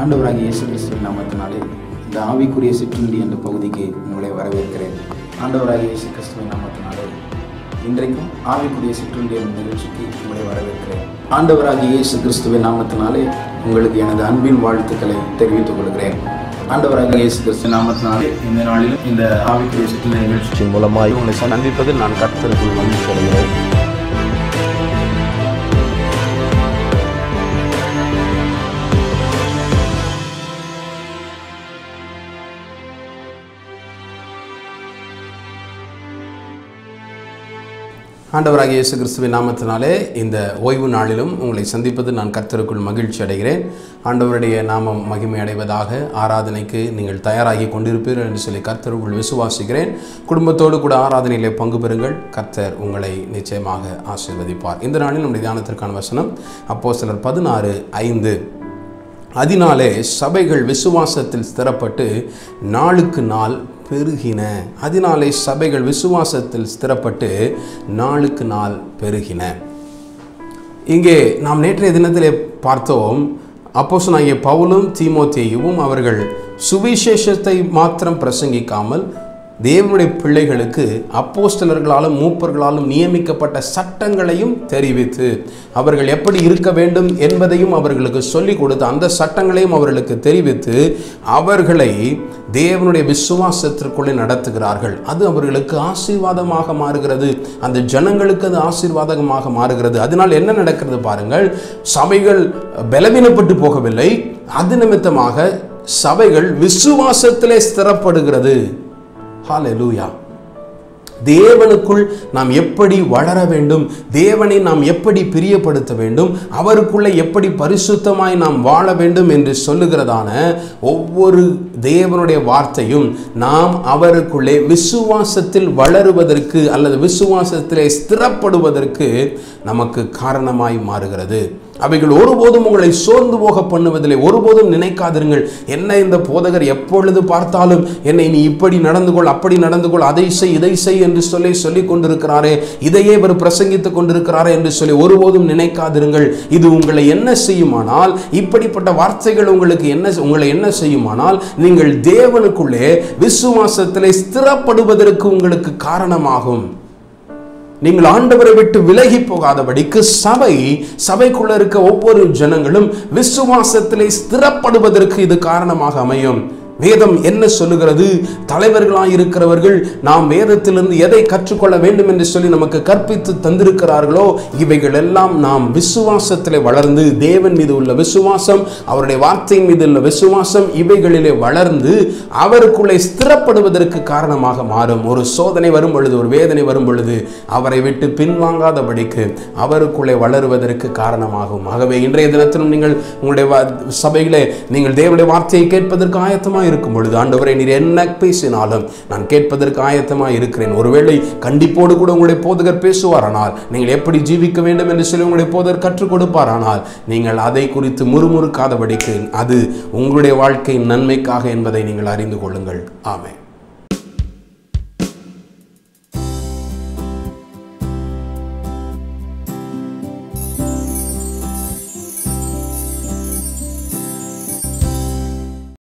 ஆண்டவராக இயேசு கிறிஸ்துவின் நாமத்தினாலே இந்த ஆவிக்குரிய சிற்றுண்டி என்ற பகுதிக்கு உங்களை வரவேற்கிறேன். ஆண்டவராக இயேசு கிறிஸ்துவின் நாமத்தினாலே இன்றைக்கும் ஆவிக்குரிய சிற்றுண்டி என்ற நிகழ்ச்சிக்கு உங்களை வரவேற்கிறேன். ஆண்டவராக இயேசு கிறிஸ்துவின் நாமத்தினாலே உங்களுக்கு எனது அன்பின் வாழ்த்துக்களை தெரிவித்துக் கொள்கிறேன். ஆண்டவராக இயேசு கிறிஸ்து நாமத்தினாலே இந்த நாளிலும் இந்த ஆவிக்குரிய சிற்றுண்டி நிகழ்ச்சி மூலமாக உங்களை சந்திப்பதில் நான் கர்த்தருக்குள் மகிழ்ச்சி அடைகிறேன். ஆண்டவராகிய இயேசு கிறிஸ்துவின் நாமத்தினாலே இந்த ஓய்வு நாளிலும் உங்களை சந்திப்பது நான் கர்த்தருக்குள் மகிழ்ச்சி அடைகிறேன். ஆண்டவருடைய நாமம் மகிமை அடைவதாக ஆராதனைக்கு நீங்கள் தயாராகி கொண்டிருப்பீர்கள் என்று சொல்லி கர்த்தருக்குள் விசுவாசிக்கிறேன். குடும்பத்தோடு கூட ஆராதனையிலே பங்கு பெறுங்கள். கர்த்தர் உங்களை நிச்சயமாக ஆசீர்வதிப்பார். இந்த நாளில் நம்முடைய தியானத்திற்கான வசனம் அப்போ சிலர் பதினாறு ஐந்து. அதனாலே சபைகள் விசுவாசத்தில் ஸ்திரப்பட்டு நாளுக்கு நாள் பெருகின. அதனாலே சபைகள் விசுவாசத்தில் ஸ்திரப்பட்டு நாளுக்கு நாள் பெருகின. இங்கே நாம் நேற்றைய தினத்திலே பார்த்தோம் அப்போஸ் நாங்கள் பவுலும் தீமோத்தேயுவும் அவர்கள் சுவிசேஷத்தை மாத்திரம் பிரசங்கிக்காமல் தேவனுடைய பிள்ளைகளுக்கு அப்போஸ்தலர்களாலும் மூப்பர்களாலும் நியமிக்கப்பட்ட சட்டங்களையும் தெரிவித்து அவர்கள் எப்படி இருக்க வேண்டும் என்பதையும் அவர்களுக்கு சொல்லிக் கொடுத்து அந்த சட்டங்களையும் அவர்களுக்கு தெரிவித்து அவர்களை தேவனுடைய விசுவாசத்திற்குள்ளே நடத்துகிறார்கள். அது அவர்களுக்கு ஆசீர்வாதமாக மாறுகிறது. அந்த ஜனங்களுக்கு அது ஆசீர்வாதமாக மாறுகிறது. அதனால் என்ன நடக்கிறது பாருங்கள் சபைகள் பலவீனப்பட்டு போகவில்லை. அது நிமித்தமாக சபைகள் விசுவாசத்திலே ஸ்திரப்படுகிறது. ஹாலெலூயா தேவனுக்குள் நாம் எப்படி வளர வேண்டும்? தேவனை நாம் எப்படி பிரியப்படுத்த வேண்டும்? அவருக்குள்ளே எப்படி பரிசுத்தமாய் நாம் வாழ வேண்டும் என்று சொல்லுகிறதான ஒவ்வொரு தேவனுடைய வார்த்தையும் நாம் அவருக்குள்ளே விசுவாசத்தில் வளருவதற்கு அல்லது விசுவாசத்திலே ஸ்திரப்படுவதற்கு நமக்கு காரணமாய் மாறுகிறது. அவைகள் ஒருபோதும் உங்களை சோர்ந்து போக பண்ணுவதில்லை. ஒருபோதும் நினைக்காதிருங்கள். என்ன இந்த போதகர் எப்பொழுது பார்த்தாலும் என்னை நீ இப்படி நடந்து கொள் அப்படி நடந்து கொள் அதை செய் இதை செய் என்று சொல்லி சொல்லிக் கொண்டிருக்கிறாரே. இதையே இவர் பிரசங்கித்துக் கொண்டிருக்கிறாரே என்று சொல்லி ஒருபோதும் நினைக்காதிருங்கள். இது உங்களை என்ன செய்யுமானால் இப்படிப்பட்ட வார்த்தைகள் உங்களுக்கு என்ன உங்களை என்ன செய்யுமானால் நீங்கள் தேவனுக்குள்ளே விசுவாசத்திலே ஸ்திரப்படுவதற்கு உங்களுக்கு காரணமாகும். நீங்கள் ஆண்டவரை விட்டு விலகி போகாதபடிக்கு சபை சபைக்குள்ள இருக்க ஒவ்வொரு ஜனங்களும் விசுவாசத்திலே ஸ்திரப்படுவதற்கு இது காரணமாக அமையும். வேதம் என்ன சொல்லுகிறது? தலைவர்களாக இருக்கிறவர்கள் நாம் வேதத்திலிருந்து எதை கற்றுக்கொள்ள வேண்டும் என்று சொல்லி நமக்கு கற்பித்து தந்திருக்கிறார்களோ இவைகள் எல்லாம் நாம் விசுவாசத்திலே வளர்ந்து தேவன் மீது உள்ள விசுவாசம் அவருடைய வார்த்தையின் மீது உள்ள விசுவாசம் இவைகளிலே வளர்ந்து அவருக்குள்ளே ஸ்திரப்படுவதற்கு காரணமாக மாறும். ஒரு சோதனை வரும் பொழுது ஒரு வேதனை வரும் பொழுது அவரை விட்டு பின்வாங்காதபடிக்கு அவருக்குள்ளே வளருவதற்கு காரணமாகும். ஆகவே இன்றைய தினத்திலும் நீங்கள் உங்களுடைய சபைகளை சபையிலே நீங்கள் தேவனுடைய வார்த்தையை கேட்பதற்கு ஆயத்தமாக இருக்கும் பொழுது ஆண்டவரை நீர் என்ன பேசினாலும் நான் கேட்பதற்கு ஆயத்தமாக இருக்கிறேன். ஒருவேளை கண்டிப்போடு கூட உங்களுடைய போதகர் பேசுவாரானால் நீங்கள் எப்படி ஜீவிக்க வேண்டும் என்று சொல்லி உங்களுடைய போதகர் கற்றுக் கொடுப்பாரானால் நீங்கள் அதை குறித்து முறுமுறுக்காதபடிக்கு அது உங்களுடைய வாழ்க்கையின் நன்மைக்காக என்பதை நீங்கள் அறிந்து கொள்ளுங்கள். ஆமை